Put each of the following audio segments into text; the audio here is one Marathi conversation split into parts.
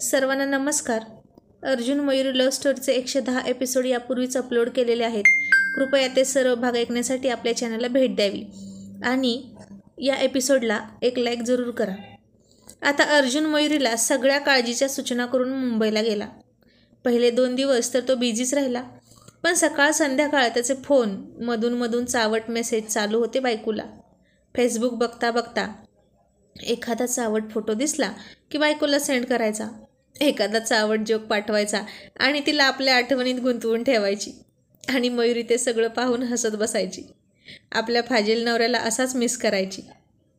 सर्वांना नमस्कार. अर्जुन मयूरी लव्ह स्टोरीचे एकशे दहा एपिसोड यापूर्वीच अपलोड केलेले आहेत. कृपया ते सर्व भाग ऐकण्यासाठी आपल्या चॅनलला भेट द्यावी. आणि या एपिसोडला एक लाईक जरूर करा. आता अर्जुन मयुरीला सगळ्या काळजीच्या सूचना करून मुंबईला गेला. पहिले दोन दिवस तर तो बिझीच राहिला. पण सकाळ संध्याकाळ त्याचे फोन मधून मधून चावट मेसेज चालू होते बायकोला. फेसबुक बघता बघता एखादा चावट फोटो दिसला की बायकोला सेंड करायचा. एखादा चावट जोक पाठवायचा आणि तिला आपल्या आठवणीत गुंतवून ठेवायची आणि मयुरी ते सगळं पाहून हसत बसायची. आपल्या फाजील नवऱ्याला असाच मिस करायची.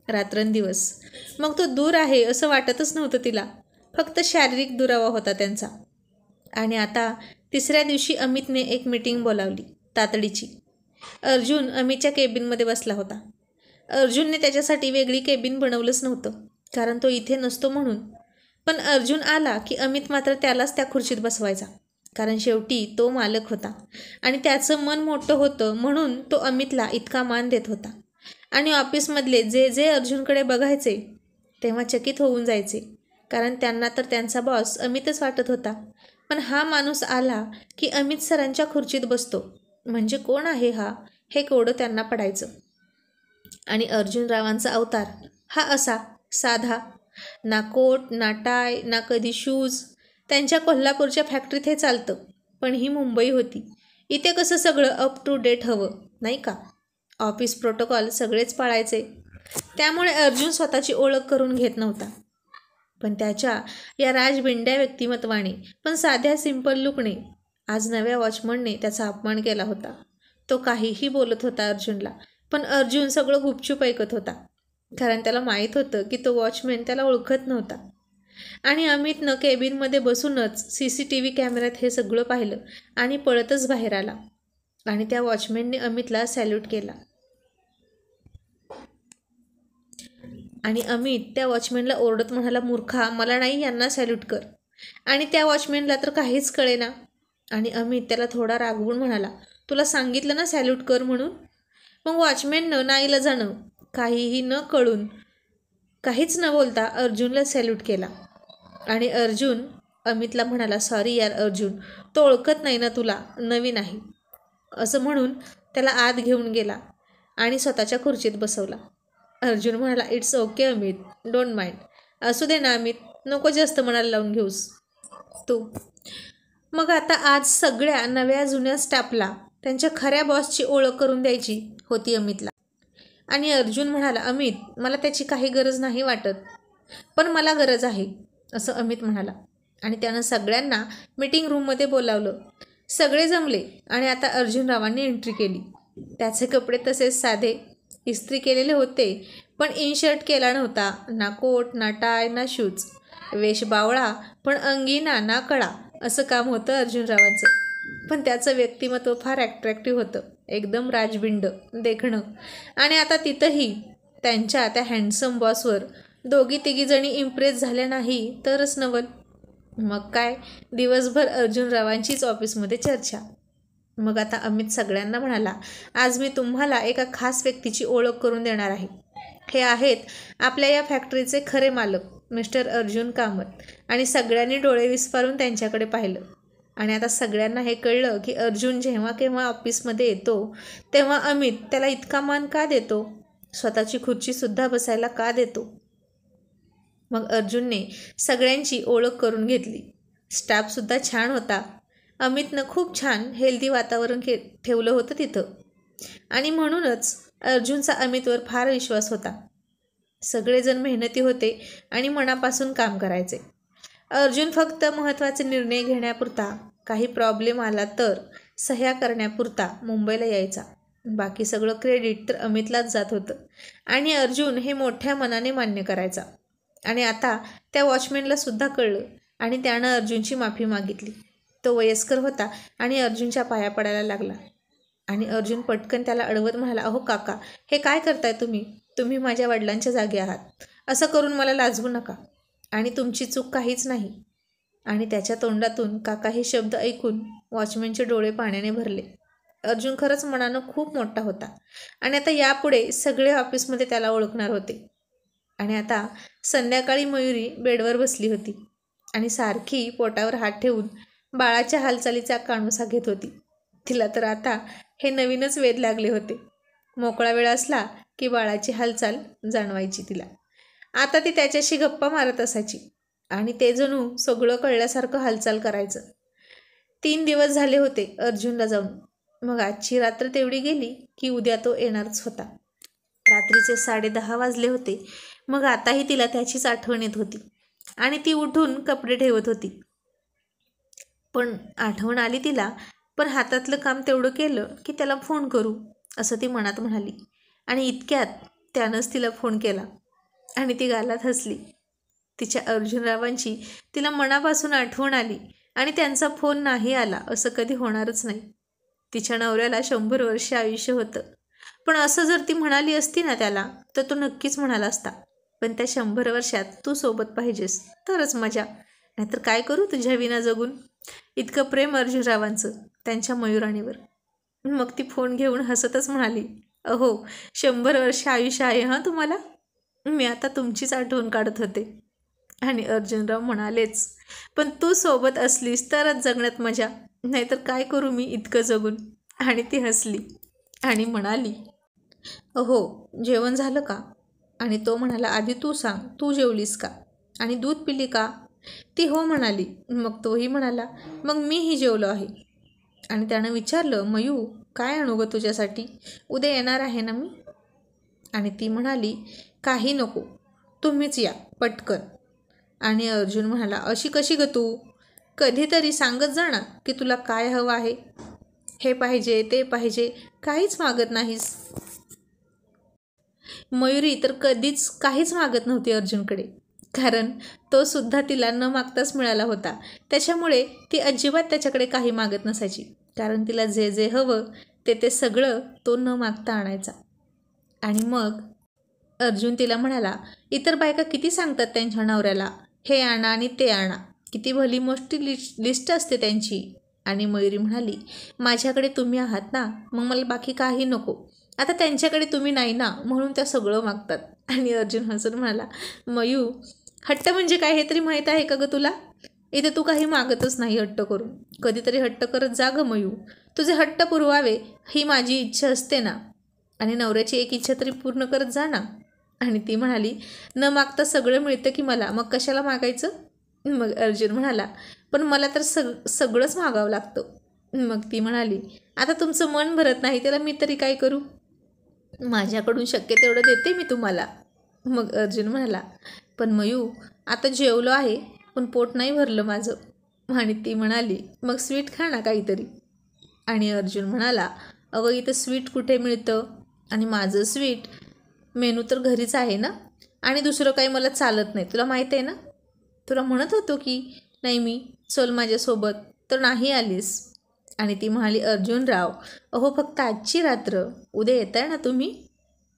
रात्रंदिवस. मग तो दूर आहे असं वाटतच नव्हतं तिला. फक्त शारीरिक दुरावा होता त्यांचा. आणि आता तिसऱ्या दिवशी अमितने एक मीटिंग बोलावली तातडीची. अर्जुन अमितच्या केबिनमध्ये बसला होता. अर्जुनने त्याच्यासाठी वेगळी केबिन बनवलंच नव्हतं. कारण तो इथे नसतो म्हणून. पण अर्जुन आला की अमित मात्र त्यालाच त्या खुर्चीत बसवायचा. कारण शेवटी तो मालक होता. आणि त्याचं मन मोठं होतं म्हणून तो अमितला इतका मान देत होता. आणि ऑफिसमधले जे जे अर्जुनकडे बघायचे तेव्हा चकित होऊन जायचे. कारण त्यांना तर त्यांचा बॉस अमितच वाटत होता. पण हा माणूस आला की अमित सरांच्या खुर्चीत बसतो. म्हणजे कोण आहे हा? हे कोडं त्यांना पडायचं. आणि अर्जुनरावांचा अवतार हा असा साधा ना कोट ना टाय ना कधी शूज त्यांच्या कोल्हापूरच्या फॅक्टरीत हे चालतं पण ही मुंबई होती. इथे कसं सगळं अप टू डेट हवं नाही का? ऑफिस प्रोटोकॉल सगळेच पाळायचे. त्यामुळे अर्जुन स्वतःची ओळख करून घेत नव्हता. पण त्याच्या या राजबिंड्या व्यक्तिमत्वाने पण साध्या सिंपल लुकने आज नव्या वॉचमनने त्याचा अपमान केला होता. तो काहीही बोलत होता अर्जुनला पण अर्जुन सगळं गुपचूप ऐकत होता. कारण त्याला माहीत होतं की तो वॉचमॅन त्याला ओळखत नव्हता. आणि अमितनं केबिनमध्ये बसूनच सी सी टी व्ही कॅमेऱ्यात हे सगळं पाहिलं आणि पळतच बाहेर आला. आणि त्या वॉचमॅनने अमितला सॅल्यूट केला. आणि अमित त्या वॉचमॅनला ओरडत म्हणाला मूर्खा मला नाही यांना सॅल्यूट कर. आणि त्या वॉचमॅनला तर काहीच कळेना. आणि अमित त्याला थोडा रागवून म्हणाला तुला सांगितलं ना सॅल्यूट कर म्हणून? मग वॉचमॅननं नाईला जाणं. काहीही न कळून काहीच न बोलता अर्जुनला सॅल्यूट केला. आणि अर्जुन अमितला म्हणाला सॉरी यार अर्जुन तो ओळखत नाही ना तुला नवीन आहे. असं म्हणून त्याला आत घेऊन गेला आणि स्वतःच्या खुर्चीत बसवला. अर्जुन म्हणाला it's okay Amit don't mind असू दे ना अमित नको जास्त मनाला लावून घेऊस. तू. मग आता आज सगळ्या नव्या जुन्या स्टाफला त्यांच्या खऱ्या बॉसची ओळख करून द्यायची होती अमितला. आणि अर्जुन म्हणाला अमित मला त्याची काही गरज नाही वाटत पण मला गरज आहे असं अमित म्हणाला. आणि त्यानं सगळ्यांना मीटिंग रूममध्ये बोलावलं. सगळे जमले आणि आता अर्जुनरावांनी एंट्री केली. त्याचे कपडे तसेच साधे. इस्त्री केलेले होते पण इनशर्ट केला नव्हता. ना कोट ना टाय ना शूज वेश बावळा पण अंगी ना कळा असं काम होतं अर्जुनरावांचं पण त्याचं व्यक्तिमत्व फार ॲट्रॅक्टिव्ह होतं. एकदम राजबिंड देखणं. आणि आता तिथंही त्यांच्या त्या हँडसम बॉसवर दोघी तिघीजणी इम्प्रेस झाल्या नाही तरच नवल. मग काय? दिवसभर अर्जुनरावांचीच ऑफिसमध्ये चर्चा. मग आता अमित सगळ्यांना म्हणाला आज मी तुम्हाला एका खास व्यक्तीची ओळख करून देणार आहे. हे आहेत आपल्या या फॅक्टरीचे खरे मालक मिस्टर अर्जुन कामत. आणि सगळ्यांनी डोळे विस्फारून त्यांच्याकडे पाहिलं. आणि आता सगळ्यांना हे कळलं की अर्जुन जेव्हा केव्हा ऑफिसमध्ये येतो तेव्हा अमित त्याला इतका मान का देतो? स्वतःची खुर्चीसुद्धा बसायला का देतो? मग अर्जुनने सगळ्यांची ओळख करून घेतली. स्टाफसुद्धा छान होता. अमितनं खूप छान हेल्दी वातावरण के ठेवलं होतं तिथं. आणि म्हणूनच अर्जुनचा अमितवर फार विश्वास होता. सगळेजण मेहनती होते आणि मनापासून काम करायचे. अर्जुन फक्त महत्त्वाचे निर्णय घेण्यापुरता काही प्रॉब्लेम आला तर सह्या करण्यापुरता मुंबईला यायचा. बाकी सगळं क्रेडिट तर अमितलाच जात होतं. आणि अर्जुन हे मोठ्या मनाने मान्य करायचा. आणि आता त्या वॉचमॅनला सुद्धा कळलं आणि त्यानं अर्जुनची माफी मागितली. तो वयस्कर होता आणि अर्जुनच्या पाया पडायला लागला. आणि अर्जुन पटकन त्याला अडवत म्हणाला अहो काका हे काय करताय तुम्ही? तुम्ही माझ्या वडिलांच्या जागी आहात. असं करून मला लाजवू नका. आणि तुमची चूक काहीच नाही. आणि त्याच्या तोंडातून काका हे शब्द ऐकून वॉचमॅनचे डोळे पाण्याने भरले. अर्जुन खरंच मनानं खूप मोठा होता. आणि आता यापुढे सगळे ऑफिसमध्ये त्याला ओळखणार होते. आणि आता संध्याकाळी मयुरी बेडवर बसली होती. आणि सारखी पोटावर हात ठेवून बाळाच्या हालचालीचा काणूसा घेत होती. तिला तर आता हे नवीनच वेध लागले होते. मोकळा वेळ असला की बाळाची हालचाल जाणवायची तिला. आता ती त्याच्याशी गप्पा मारत असायची. आणि ते जणू सगळं कळल्यासारखं हालचाल करायचं. तीन दिवस झाले होते अर्जुनला जाऊन. मग आजची रात्र तेवढी गेली की उद्या तो येणारच होता. रात्रीचे साडेदहा वाजले होते. मग आताही तिला त्याचीच आठवण येत होती. आणि ती उठून कपडे ठेवत होती. पण आठवण आली तिला पण हातातलं काम तेवढं केलं की त्याला फोन करू असं ती मनात म्हणाली. आणि इतक्यात त्यानंच तिला फोन केला. आणि ती गालात हसली. तिच्या अर्जुनरावांची तिला मनापासून आठवण आली आणि त्यांचा फोन नाही आला असं कधी होणारच नाही. तिच्या नवऱ्याला शंभर वर्ष आयुष्य होतं. पण असं जर ती म्हणाली असती ना त्याला तर तो नक्कीच म्हणाला असता. पण त्या शंभर वर्षात तू सोबत पाहिजेस. तरच मजा. नाहीतर काय करू तुझ्या विना जगून? इतकं प्रेम अर्जुनरावांचं त्यांच्या मयुराणीवर. मग ती फोन घेऊन हसतच म्हणाली अहो शंभर वर्ष आयुष्य आहे हां तुम्हाला? मी आता तुमचीच आठवण काढत होते. आणि अर्जुनराव म्हणालेच पण तू सोबत असलीस तरच जगण्यात मजा नाहीतर काय करू मी इतकं जगून? आणि ती हसली आणि म्हणाली अहो जेवण झालं का? आणि तो म्हणाला आधी तू सांग तू जेवलीस का? आणि दूध पिली का? ती हो म्हणाली मग तोही म्हणाला मग मीही जेवलो आहे. आणि त्यानं विचारलं मयू काय आणू गं तुझ्यासाठी? उद्या येणार आहे ना मी? आणि ती म्हणाली काही नको तुम्हीच या पटकन. आणि अर्जुन म्हणाला अशी कशी ग तू? कधीतरी सांगत जा ना की तुला काय हवं आहे. हे पाहिजे ते पाहिजे काहीच मागत नाहीस. मयुरी तर कधीच काहीच मागत नव्हती अर्जुनकडे. कारण तो सुद्धा तिला न मागताच मिळाला होता. त्याच्यामुळे ती अजिबात त्याच्याकडे काही मागत नसायची. कारण तिला जे जे हवं ते ते सगळं तो न मागता आणायचा. आणि मग अर्जुन तिला म्हणाला इतर बायका किती सांगतात त्यांच्या नवऱ्याला? हे आणा आणि ते आणा. किती भली मोठी लिस्ट लिस्ट असते त्यांची. आणि मयुरी म्हणाली माझ्याकडे तुम्ही आहात ना मग मला बाकी काही नको. आता त्यांच्याकडे तुम्ही नाही ना म्हणून त्या सगळं मागतात. आणि अर्जुन हसून म्हणाला मयू हट्ट म्हणजे काय हे तरी माहीत आहे का गं तुला? इथे तू काही मागतच नाही हट्ट करून. कधीतरी हट्ट करत जा गं मयू. तुझे हट्ट पुरवावे ही माझी इच्छा असते ना. आणि नवऱ्याची एक इच्छा तरी पूर्ण करत जा ना. आणि ती म्हणाली न मागता सगळं मिळतं की मला. मग कशाला मागायचं? मग अर्जुन म्हणाला पण मला तर सग सगळंच मागावं लागतं. मग ती म्हणाली आता तुमचं मन भरत नाही त्याला मी तरी काय करू? माझ्याकडून शक्य तेवढं देते मी तुम्हाला. मग अर्जुन म्हणाला पण मयू आता जेवलो आहे पण पोट नाही भरलं माझं. आणि ती म्हणाली मग स्वीट खा ना काहीतरी. आणि अर्जुन म्हणाला अगं इथं स्वीट कुठे मिळतं? आणि माझं स्वीट मेनू तर घरीच आहे ना? आणि दुसरं काही मला चालत नाही. तुला माहीत आहे ना? तुला म्हणत होतो की नाही मी चल माझ्यासोबत. तर नाही आलीस. आणि ती म्हणाली अर्जुनराव अहो फक्त आजची रात्र. उद्या येत आहे ना तुम्ही?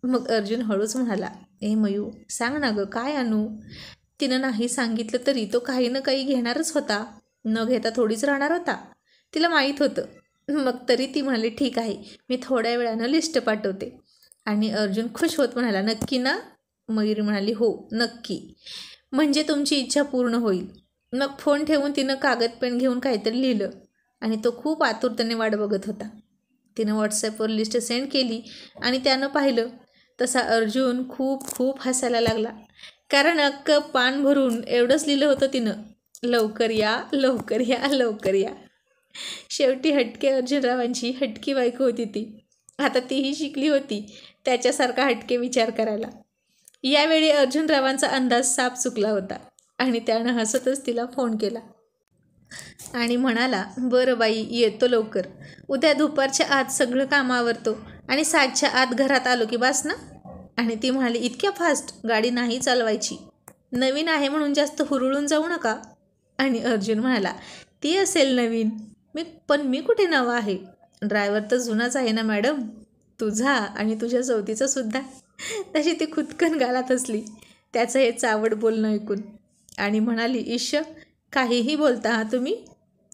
मग अर्जुन हळूच म्हणाला ए मयू सांग ना गं काय आणू तिनं नाही सांगितलं तरी तो काही ना काही घेणारच होता. न घेता थोडीच राहणार होता. तिला माहीत होतं. मग तरी ती म्हणाली ठीक आहे मी थोड्या वेळानं लिस्ट पाठवते. आणि अर्जुन खुश होत म्हणाला नक्की ना? मयुरी म्हणाली हो नक्की. म्हणजे तुमची इच्छा पूर्ण होईल. मग फोन ठेवून तिनं कागद पेन घेऊन काहीतरी लिहिलं आणि तो खूप आतुरतेने वाट बघत होता. तिनं व्हॉट्सॲपवर लिस्ट सेंड केली आणि त्यानं पाहिलं. तसा अर्जुन खूप खूप हसायला लागला. कारण अक्क पान भरून एवढंच लिहिलं होतं तिनं. लवकर या लवकर या लवकर या. शेवटी हटके अर्जुनरावांची हटकी बायको होती ती. आता तीही शिकली होती. त्याच्यासारखा हटके विचार करायला. यावेळी अर्जुनरावांचा अंदाज साप चुकला होता आणि त्यानं हसतच तिला फोन केला. आणि म्हणाला बरं बाई येतो लवकर. उद्या दुपारच्या आत सगळं काम आवरतो आणि सातच्या आत घरात आलो की बास ना? आणि ती म्हणाली इतक्या फास्ट गाडी नाही चालवायची. नवीन आहे म्हणून जास्त हुरळून जाऊ नका. आणि अर्जुन म्हणाला ती असेल नवीन. मी पण मी कुठे नवा आहे? ड्रायव्हर तर जुनाच आहे ना मॅडम. तुझा आणि तुझ्या चौथीचा सुद्धा. तशी ती खुदकन घालत असली त्याचं हे चावड बोलणं ऐकून. आणि म्हणाली ईश्य काहीही बोलता हा तुम्ही?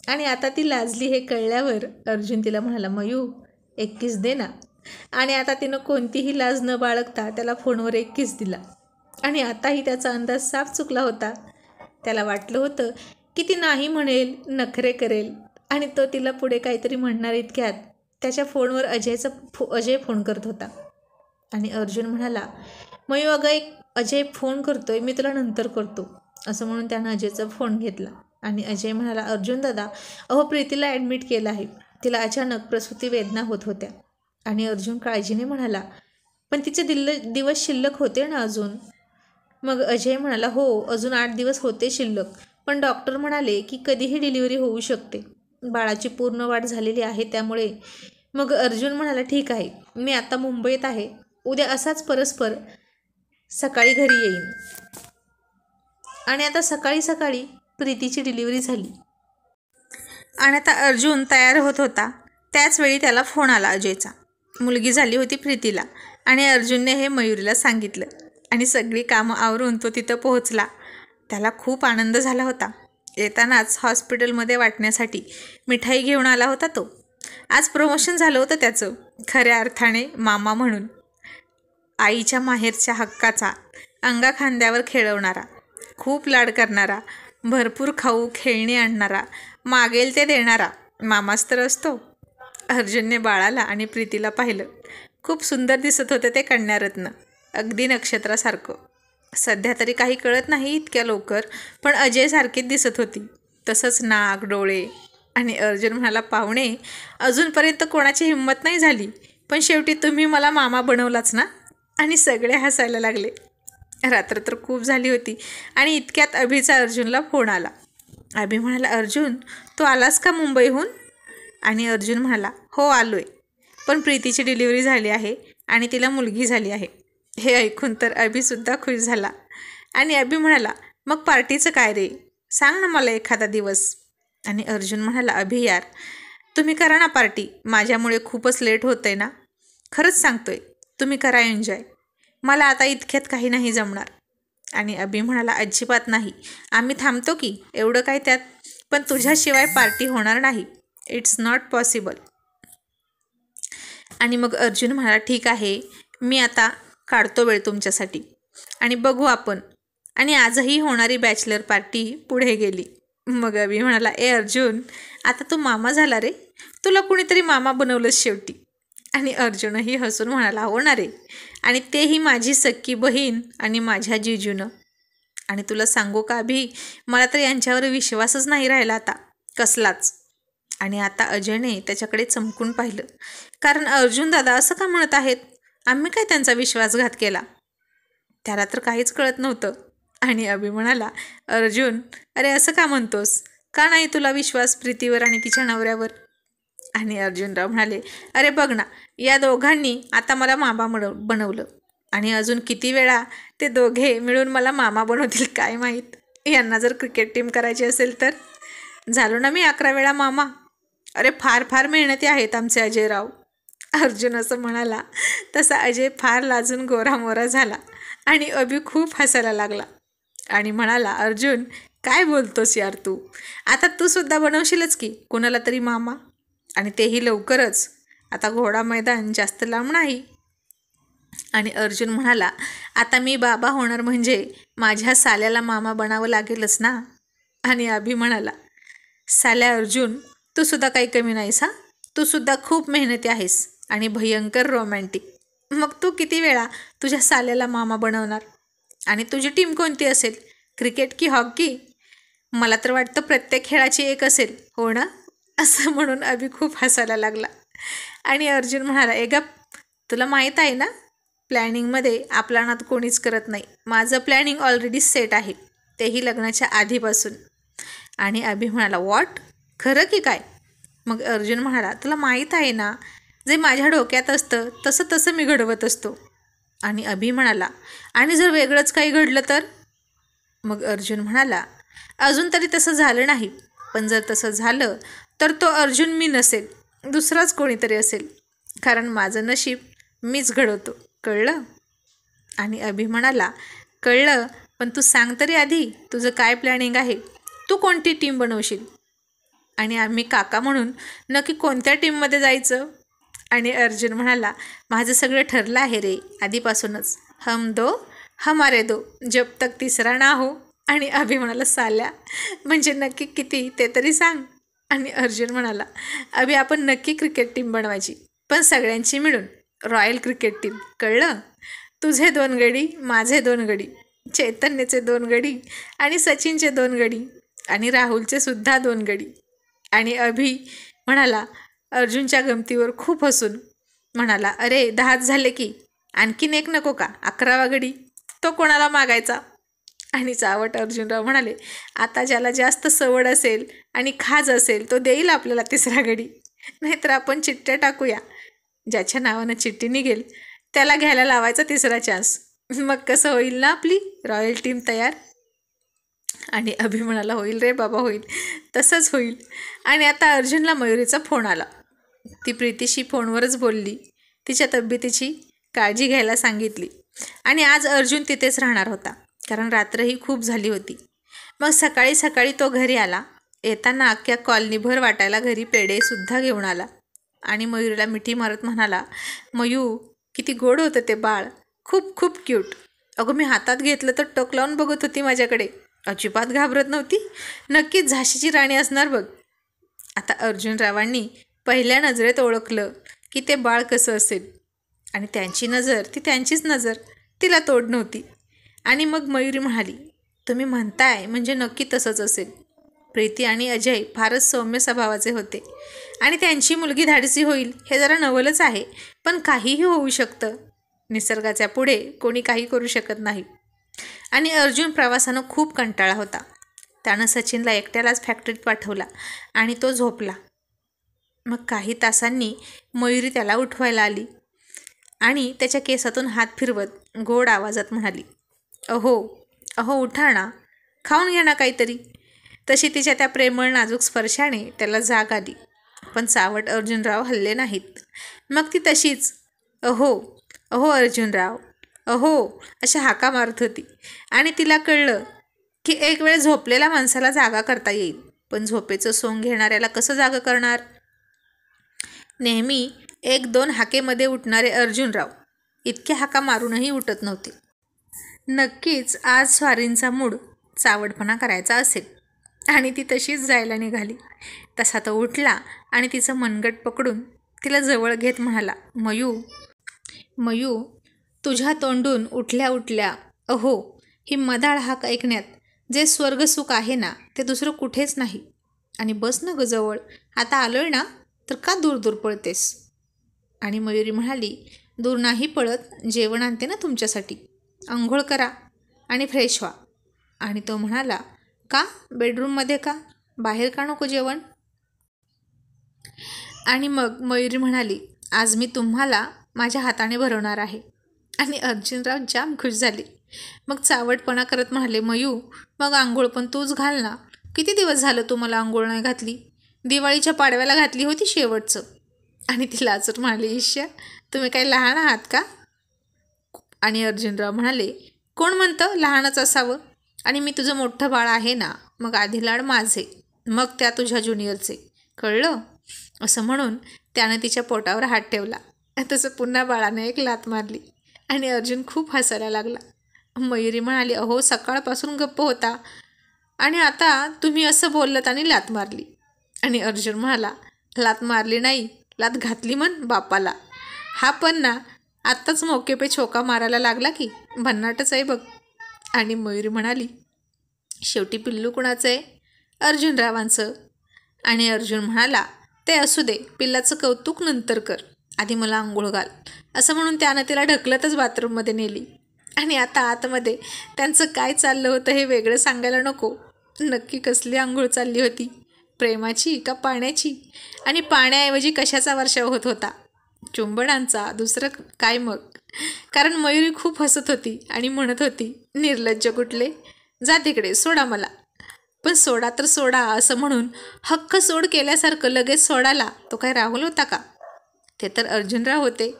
आणि आता ती लाजली हे कळल्यावर अर्जुन तिला म्हणाला मयू एक किस दे ना. आणि आता तिनं कोणतीही लाज न बाळगता त्याला फोनवर एक किस दिला. आणि आताही त्याचा अंदाज साफ चुकला होता. त्याला वाटलं होतं की ती नाही म्हणेल नखरे करेल. आणि तो तिला पुढे काहीतरी म्हणणार इतक्यात. त्याच्या फोनवर अजयचा फो अजय फोन करत होता. आणि अर्जुन म्हणाला मयू अगं एक अजय फोन करतोय मी तुला नंतर करतो. असं म्हणून त्यानं अजयचा फोन घेतला. आणि अजय म्हणाला अर्जुन दादा अहो प्रीतीला ॲडमिट केलं आहे. तिला अचानक प्रसूती वेदना होत होत्या. आणि अर्जुन काळजीने म्हणाला पण तिचे दिल्ल दिवस शिल्लक होते ना अजून? मग अजय म्हणाला हो अजून आठ दिवस होते शिल्लक. पण डॉक्टर म्हणाले की कधीही डिलिव्हरी होऊ शकते. बाळाची पूर्ण वाढ झालेली आहे त्यामुळे मग अर्जुन म्हणाला ठीक आहे मी आता मुंबईत आहे. उद्या असाच परस्पर सकाळी घरी येईन. आणि आता सकाळी सकाळी प्रीतीची डिलिव्हरी झाली. आणि आता अर्जुन तयार होत होता. त्याचवेळी त्याला फोन आला अजयचा. मुलगी झाली होती प्रीतीला आणि अर्जुनने हे मयुरीला सांगितलं. आणि सगळी कामं आवरून तो तिथं पोहोचला. त्याला खूप आनंद झाला होता. येतानाच हॉस्पिटलमध्ये वाटण्यासाठी मिठाई घेऊन आला होता तो. आज प्रमोशन झालं होतं त्याचं खऱ्या अर्थाने मामा म्हणून. आईच्या माहेरच्या हक्काचा अंगा खांद्यावर खेळवणारा खूप लाड करणारा भरपूर खाऊ खेळणी आणणारा मागेल ते देणारा मामाच तर असतो. अर्जुनने बाळाला आणि प्रीतीला पाहिलं. खूप सुंदर दिसत होते ते कन्यारत्न अगदी नक्षत्रासारखं. सध्या तरी काही कळत नाही इतक्या लवकर पण अजयसारखीच दिसत होती. तसंच नाक डोळे आणि अर्जुन म्हणाला पाहुणे अजूनपर्यंत कोणाची हिंमत नाही झाली पण शेवटी तुम्ही मला मामा बनवलाच ना? आणि सगळे हसायला लागले. रात्र तर खूप झाली होती आणि इतक्यात अभिचा अर्जुनला फोन आला. अभि म्हणाला अर्जुन तू आलास का मुंबईहून? आणि अर्जुन म्हणाला हो आलो आहे पण प्रीतीची डिलिव्हरी झाली आहे आणि तिला मुलगी झाली आहे. हे ऐकून तर अभिसुद्धा खुश झाला. आणि अभि म्हणाला मग पार्टीचं काय रे? सांग ना मला एखादा दिवस. आणि अर्जुन म्हणाला अभि यार तुम्ही करा ना पार्टी. माझ्यामुळे खूपच लेट होतंय आहे ना. खरंच सांगतोय. तुम्ही करा एन्जॉय. मला आता इतक्यात काही नाही जमणार. आणि अभि म्हणाला अजिबात नाही. आम्ही थांबतो की? एवढं काय त्यात? पण तुझ्याशिवाय पार्टी होणार नाही. It's not possible. आणि मग अर्जुन म्हणाला ठीक आहे. मी आता काढतो वेळ तुमच्यासाठी. आणि बघू आपण. आणि आजही होणारी बॅचलर पार्टी पुढे गेली. मग अभि म्हणाला ए अर्जुन आता तू मामा झाला रे. तुला कुणीतरी मामा बनवलंस शेवटी. आणि अर्जुनही हसून म्हणाला होणार आहे आणि तेही माझी सक्की बहीण आणि माझ्या जिजूनं. आणि तुला सांगू का अभि मला तर यांच्यावर विश्वासच नाही राहिला आता. कसलाच. आणि आता अजयने त्याच्याकडे चमकून पाहिलं. कारण अर्जुन दादा असं का म्हणत आहेत? आम्ही काय त्यांचा विश्वासघात केला? त्याला तर काहीच कळत नव्हतं. आणि अभि म्हणाला अर्जुन अरे असं का म्हणतोस? का नाही तुला विश्वास प्रीतीवर आणि तिच्या नवऱ्यावर? आणि अर्जुनराव म्हणाले अरे बघ ना या दोघांनी आता मला मामा बनव बनवलं. आणि अजून किती वेळा ते दोघे मिळून मला मामा बनवतील काय माहीत? यांना जर क्रिकेट टीम करायची असेल तर? झालो ना मी अकरा वेळा मामा. अरे फार फार मेहनती आहेत आमचे अजयराव. अर्जुन असं म्हणाला तसा अजय फार लाजून गोरामोरा झाला आणि अभि खूप हसायला लागला आणि म्हणाला अर्जुन काय बोलतोस यार तू? आता तू सुद्धा बनवशीलच की कुणाला तरी मामा? आणि तेही लवकरच. आता घोडा मैदान जास्त लांब नाही. आणि अर्जुन म्हणाला आता मी बाबा होणार म्हणजे माझ्या साल्याला मामा बनावं लागेलच ना? आणि अभि म्हणाला साल्या अर्जुन तू सुद्धा काही कमी नाहीस हां? तू सुद्धा खूप मेहनती आहेस. आणि भयंकर रोमॅन्टिक मग तू किती वेळा तुझ्या साल्याला मामा बनवणार? आणि तुझी टीम कोणती असेल? क्रिकेट की हॉकी मला तर वाटतं प्रत्येक खेळाची एक असेल हो ना? असं म्हणून अभि खूप हसायला लागला. आणि अर्जुन म्हणाला ए गप तुला माहीत आहे ना? प्लॅनिंगमध्ये आपला नात कोणीच करत नाही. माझं प्लॅनिंग ऑलरेडी सेट आहे. तेही लग्नाच्या आधीपासून. आणि अभि म्हणाला वॉट खरं की काय? मग अर्जुन म्हणाला तुला माहीत आहे ना? जे माझ्या डोक्यात असतं तसं तसं मी घडवत असतो. आणि अभि म्हणाला आणि जर वेगळंच काही घडलं तर? मग अर्जुन म्हणाला अजून तरी तसं झालं नाही. पण जर तसं झालं तर तो अर्जुन मी नसेल दुसराच कोणीतरी असेल. कारण माझं नशीब मीच घडवतो. कळलं? आणि अभि म्हणाला कळलं पण तू सांग तरी आधी तुझं काय प्लॅनिंग आहे? तू कोणती टीम बनवशील? आणि आम्ही काका म्हणून नक्की कोणत्या टीममध्ये जायचं? आणि अर्जुन म्हणाला माझं सगळं ठरलं आहे रे. आधीपासूनच. हम दो हमारे दो. जब तक तिसरा ना हो. आणि अभि म्हणाला साल्या म्हणजे नक्की किती? ते तरी सांग. आणि अर्जुन म्हणाला अभि आपण नक्की क्रिकेट टीम बनवायची पण सगळ्यांची मिळून. Royal cricket team. कळलं? तुझे दोन गडी माझे दोन गडी चैतन्यचे दोन गडी आणि सचिनचे दोन गडी आणि राहुलचे सुद्धा दोन गडी. आणि अभि म्हणाला अर्जुनच्या गमतीवर खूप हसून म्हणाला अरे दहाच झाले की. आणखीन एक नको का? अकरावा गडी तो कोणाला मागायचा? आणि चावट अर्जुनराव म्हणाले आता ज्याला जास्त सवड असेल आणि खाज असेल तो देईल आपल्याला तिसरा गडी. नाहीतर आपण चिठ्ठ्या टाकूया. ज्याच्या नावानं चिठ्ठी निघेल त्याला घ्यायला लावायचा तिसरा चान्स. मग कसं होईल ना आपली? रॉयल टीम तयार? आणि अभि म्हणाला होईल रे बाबा होईल. तसंच होईल. आणि आता अर्जुनला मयुरीचा फोन आला. ती प्रीतीशी फोनवरच बोलली. तिच्या तब्येतीची काळजी घ्यायला सांगितली. आणि आज अर्जुन तिथेच राहणार होता कारण रात्रही खूप झाली होती. मग सकाळी सकाळी तो घरी आला. येताना अख्ख्या कॉलनीभर वाटायला घरी पेढेसुद्धा घेऊन आला. आणि मयूरीला मिठी मारत म्हणाला मयू किती गोड होतं ते बाळ. खूप खूप क्यूट अगं मी हातात घेतलं तर टोक लावून बघत होती माझ्याकडे. अजिबात घाबरत नव्हती. नक्कीच झाशीची राणी असणार बघ. आता अर्जुनरावांनी पहिल्या नजरेत ओळखलं की ते बाळ कसं असेल. आणि त्यांची नजर ती त्यांचीच नजर तिला तोड नव्हती. आणि मग मयुरी म्हणाली तुम्ही म्हणताय म्हणजे नक्की तसंच असेल. प्रीती आणि अजय फारच सौम्य स्वभावाचे होते. आणि त्यांची मुलगी धाडसी होईल हे जरा नवलच आहे पण काहीही होऊ शकतं. निसर्गाच्या पुढे कोणी काही करू शकत नाही. आणि अर्जुन प्रवासानं खूप कंटाळा होता. त्यानं सचिनला एकट्यालाच फॅक्टरीत पाठवला आणि तो झोपला. मग काही तासांनी मयुरी त्याला उठवायला आली आणि त्याच्या केसातून हात फिरवत गोड आवाजात म्हणाली अहो अहो उठा ना. खाऊन घ्या ना काहीतरी. तशी तिच्या त्या प्रेमळ नाजूक स्पर्शाने त्याला जाग आली. पण सावट अर्जुनराव हल्ले नाहीत. मग ती तशीच अहो अहो अर्जुनराव अहो अशा हाका मारत होती. आणि तिला कळलं की एक वेळ झोपलेल्या माणसाला जागा करता येईल. पण झोपेचं सोंग घेणाऱ्याला कसं जागा करणार? नेहमी एक दोन हाकेमध्ये उठणारे अर्जुनराव. इतके हाका मारूनही उठत नव्हते. नक्कीच आज स्वारींचा मूड चावडपणा करायचा असेल. आणि ती तशीच जायला निघाली. तसा तो उठला आणि तिचं मनगट पकडून तिला जवळ घेत म्हणाला मयू मयू तुझ्या तोंडून उठल्या उठल्या अहो ही मदाळ हाक ऐकण्यात जे स्वर्गसुख आहे ना ते दुसरं कुठेच नाही. आणि बस ना ग जवळ आता आलोय ना? तर का दूर दूर पळतेस? आणि मयुरी म्हणाली दूर नाही पळत जेवण आणते ना तुमच्यासाठी. आंघोळ करा आणि फ्रेश व्हा. आणि तो म्हणाला का? बेडरूममध्ये का? बाहेर का नको जेवण? आणि मग मयुरी म्हणाली आज मी तुम्हाला माझ्या हाताने भरवणार आहे. आणि अर्जुनराव जाम खुश झाले. मग चावटपणा करत म्हणाले मयू मग आंघोळ पण तूच घाल ना. किती दिवस झालं तू मला आंघोळ नाही घातली? दिवाळीच्या पाडव्याला घातली होती शेवटचं. आणि ती लाचर म्हणाली ईश्या तुम्ही काही लहान आहात का? आणि अर्जुनराव म्हणाले कोण म्हणतं लहानच असावं? आणि मी तुझं मोठं बाळ आहे ना मग आधी लाड माझे मग त्या तुझ्या ज्युनियरचे. कळलं? असं म्हणून त्यानं तिच्या पोटावर हात ठेवला. तसं पुन्हा बाळाने एक लात मारली. आणि अर्जुन खूप हसायला लागला. मयुरी म्हणाली अहो सकाळपासून गप्प होता. आणि आता तुम्ही असं बोललं आणि लात मारली. आणि अर्जुन म्हणाला लात मारली नाही लात घातली म्हण बापाला. हा पण ना आत्ताच मौके पे छोका मारायला लागला की भन्नाटच आहे बघ. आणि मयुरी म्हणाली शेवटी पिल्लू कुणाचं आहे? अर्जुनरावांचं. आणि अर्जुन म्हणाला ते असू दे पिल्लाचं कौतुक नंतर कर. आधी मला आंघोळ घाल. असं म्हणून त्यानं तिला ढकलतच बाथरूममध्ये नेली. आणि आता आतमध्ये त्यांचं काय चाललं होतं हे वेगळं सांगायला नको. नक्की कसली आंघोळ चालली होती? प्रेमाची का पाण्याची? आणि पाण्याऐवजी कशाचा वर्षाव होत होता? चुंबडांचा दुसरं काय मग? कारण मयुरी खूप हसत होती आणि म्हणत होती निर्लज्ज कुठले? जा तिकडे सोडा मला. पण सोडा तर सोडा असं म्हणून हक्क सोड केल्यासारखं लगेच सोडाला. तो काय राहुल होता का? ते तर अर्जुनराव होते.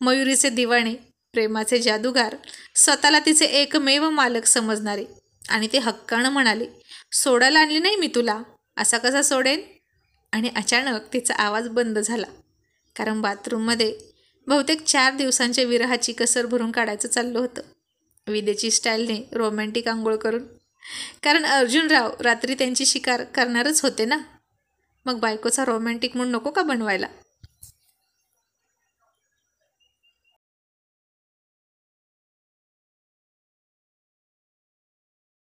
मयुरीचे दिवाणे प्रेमाचे जादूगार स्वतःला तिचे एकमेव मालक समजणारे. आणि ते हक्कानं म्हणाले सोडायला आणली नाही मी तुला? असा कसा सोडेन? आणि अचानक तिचा आवाज बंद झाला. कारण बाथरूममध्ये बहुतेक चार दिवसांच्या विरहाची कसर भरून काढायचं चाललं होतं. विदेची स्टाईलने रोमॅन्टिक आंघोळ करून. कारण अर्जुनराव रात्री त्यांची शिकार करणारच होते ना? मग बायकोचा रोमॅन्टिक मूड नको का बनवायला?